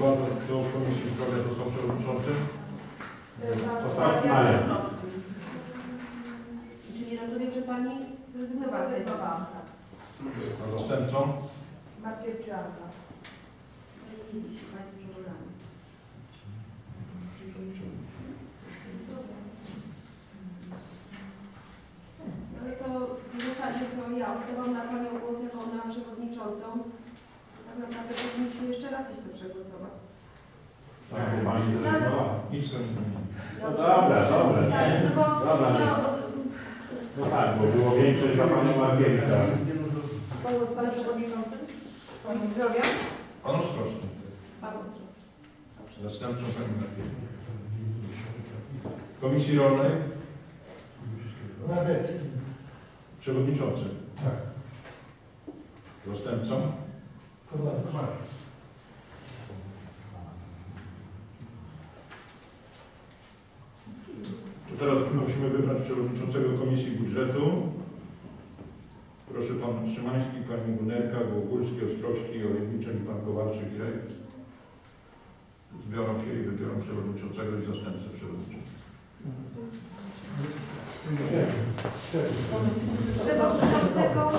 bardzo, do Komisji Zdrowia został przewodniczącym? Ostatni Maria Maria. Ostrowski. Czyli rozumiem, że Pani zrezygnowała z tej A zastępcą? Markiewczanka. Zajęli się Państwo rolami. No ale to w zasadzie to ja oddawam na Panią głos jako na przewodniczącą. Tak naprawdę powinniśmy jeszcze raz iść to przegłosować. Tak, bo Pani zrezygnowała. Nic to nie zmieni. No dobra, dobra. Tak, no bo Dobra. no, No tak, bo było większość za panią. Pan jest Pan Przewodniczący? Komisji Zdrowia? Pan Ostrowski. Pan Ostrowski. Dobrze. Zastępcą Pani Markiewicz. Komisji Rolnej? Radecki. Przewodniczący. Tak. Zastępcą? Teraz musimy wybrać przewodniczącego Komisji Budżetu. Proszę Pan Szymański, Pani Gunerka, Głogórski, Ostrowski, Olejniczek i Pan Kowalczyk i Rej. Zbiorą się i wybiorą przewodniczącego i zastępcę przewodniczącego. Przewodniczącego